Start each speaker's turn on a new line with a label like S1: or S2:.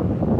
S1: out.